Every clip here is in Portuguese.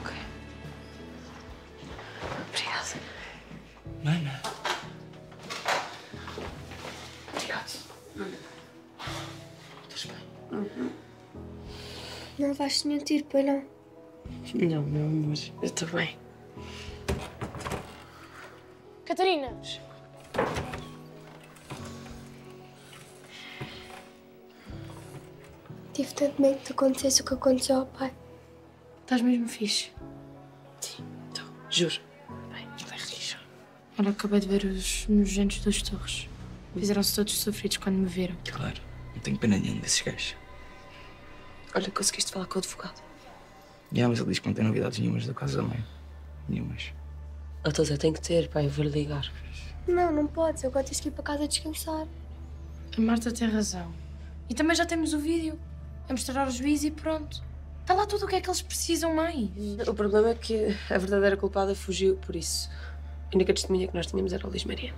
Ok. Obrigada. Mana. Obrigado. Estás bem? Não vais nenhum tiro, pois não? Não, meu amor, eu estou bem. Catarina! Tive tanto medo que te acontecesse o que aconteceu ao pai. Estás mesmo fixe? Sim. Então, juro. Bem, vai rir. Olha, acabei de ver os nojentos das torres. Fizeram-se todos sofridos quando me viram. Claro, não tenho pena nenhuma desses gajos. Olha, conseguiste falar com o advogado? Já, mas ele diz que não tem novidades nenhumas do caso da mãe. Nenhumas. Então, Zé, tem que ter, pai, eu vou-lhe ligar. Não, não podes. Agora tens que ir para casa descansar. A Marta tem razão. E também já temos o vídeo. Mostrar ao juiz e pronto. Está lá tudo o que é que eles precisam mais. O problema é que a verdadeira culpada fugiu, por isso. A única testemunha que nós tínhamos era o Luís Maria.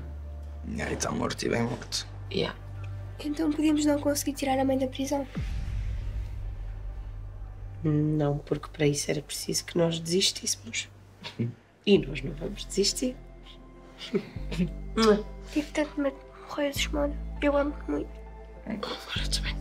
Ah, e está morto e bem morto. Yeah. Então podíamos não conseguir tirar a mãe da prisão. Não, porque para isso era preciso que nós desistíssemos. E nós não vamos desistir. Tive tanto medo de morrer, Simone. Eu amo-te muito. Agora também